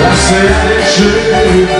La sede What's wrong with the Sadigo, Sadigo, for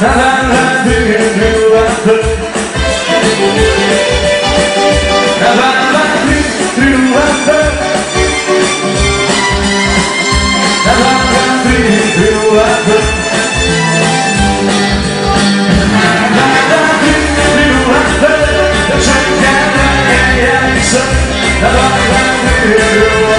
La la la I put La la you. The